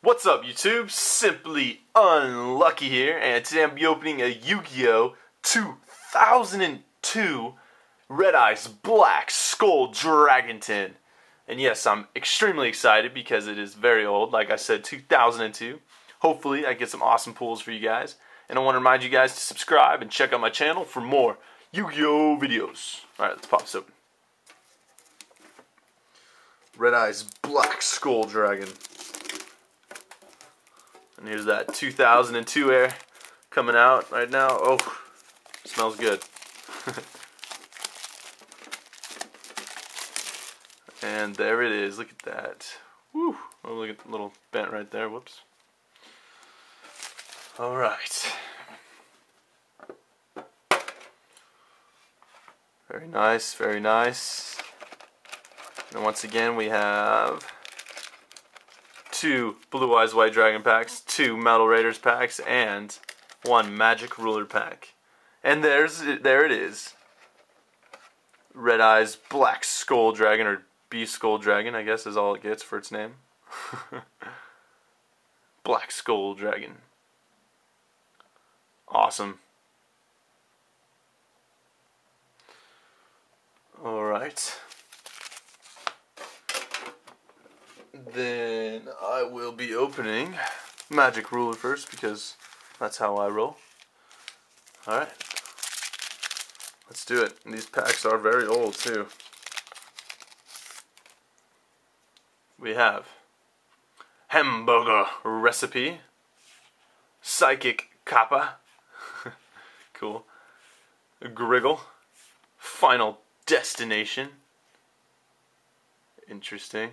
What's up YouTube? Simply Unlucky here, and today I'm be opening a Yu-Gi-Oh! 2002 Red Eyes Black Skull Dragon. And yes, I'm extremely excited because it is very old, like I said, 2002. Hopefully I get some awesome pulls for you guys. And I want to remind you guys to subscribe and check out my channel for more Yu-Gi-Oh! videos. Alright, let's pop this open. Red Eyes Black Skull Dragon. And here's that 2002 air coming out right now. Oh, smells good. and there it is. Look at that. Woo. Oh, look at the little bent right there. Whoops. All right. Very nice, very nice. And once again, we have two Blue Eyes White Dragon packs, two Metal Raiders packs, and one Magic Ruler pack. And there's there it is. Red Eyes Black Skull Dragon, or Beast Skull Dragon, I guess is all it gets for its name. Black Skull Dragon. Awesome. Alright. Then I will be opening Magic Ruler first because that's how I roll. Alright. Let's do it. And these packs are very old too. We have Hamburger Recipe, Psychic Kappa, cool, Griggle, Final Destination, interesting.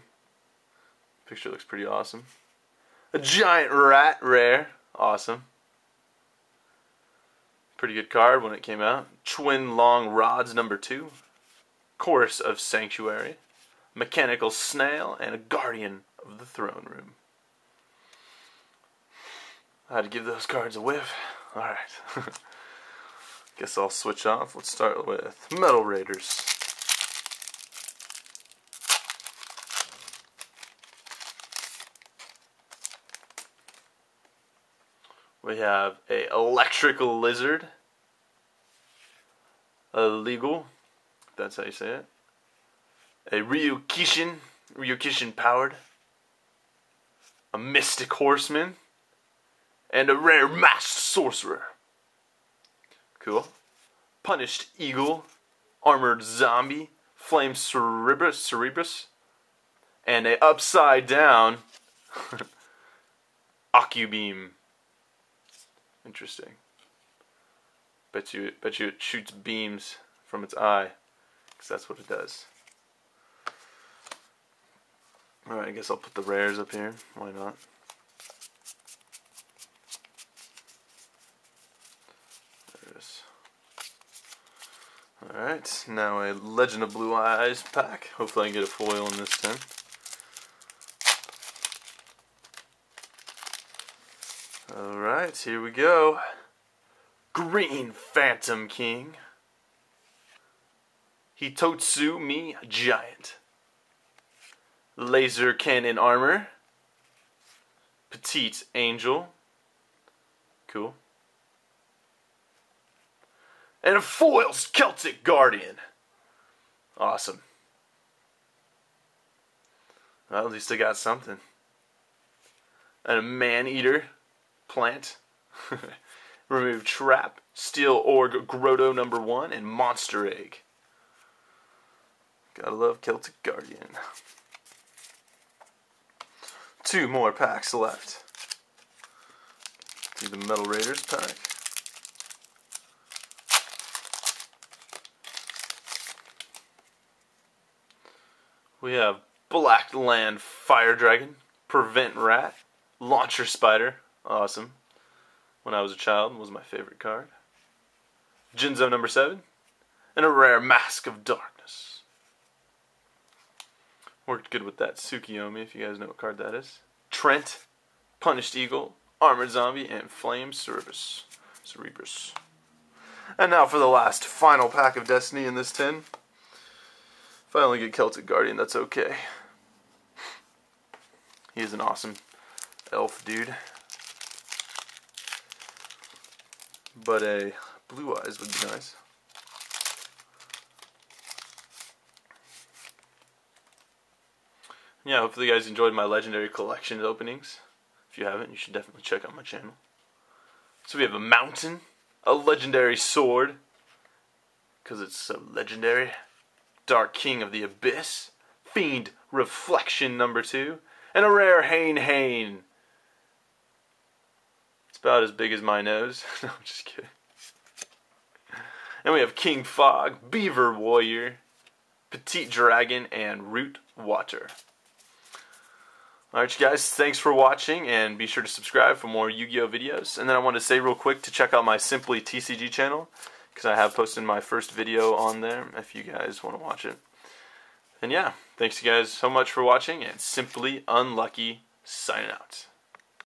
Picture looks pretty awesome. A giant rat, rare, awesome. Pretty good card when it came out. Twin long rods, number two. Chorus of Sanctuary. Mechanical snail and a guardian of the throne room. I had to give those cards a whiff. Alright. Guess I'll switch off. Let's start with Metal Raiders. We have a electrical lizard. A legal, that's how you say it. A Ryukishin, Ryukishin powered. A mystic horseman. And a rare masked sorcerer. Cool. Punished eagle. Armored zombie. Flame cerebrus, cerebrus. And a upside down Ocubeam. Interesting. Bet you, bet you it shoots beams from its eye, because that's what it does. Alright, I guess I'll put the rares up here. Why not? There it is. Alright, now a Legend of Blue Eyes pack. Hopefully I get a foil in this tin. Alright, here we go. Green Phantom King. Hitotsu-Me Giant. Laser Cannon Armor. Petite Angel. Cool. And a foils Celtic Guardian. Awesome. Well, at least I got something. And a Man Eater plant. Remove trap, steel ogre grotto number one, and monster egg. Gotta love Celtic Guardian. Two more packs left. Do the Metal Raiders pack. We have Black Land Fire Dragon, Prevent Rat, Launcher Spider, awesome. When I was a child, was my favorite card. Jinzo number seven, and a rare Mask of Darkness. Worked good with that Tsukiyomi, if you guys know what card that is. Trent, Punished Eagle, Armored Zombie, and Flame Cerebrus. Cerebrus. And now for the last final pack of Destiny in this tin. If I only get Celtic Guardian, that's okay. He is an awesome elf dude. But a blue eyes would be nice. Yeah, hopefully you guys enjoyed my legendary collection openings. If you haven't, you should definitely check out my channel. So we have a mountain, a legendary sword, because it's so legendary. Dark King of the Abyss, Fiend Reflection number two, and a rare Hane Hane. About as big as my nose. no, I'm just kidding. And we have King Fog, Beaver Warrior, Petite Dragon, and Root Water. Alright, you guys, thanks for watching, and be sure to subscribe for more Yu-Gi-Oh! videos. And then I want to say real quick to check out my Simply TCG channel, because I have posted my first video on there, if you guys want to watch it. And yeah, thanks you guys so much for watching, and Simply Unlucky signing out.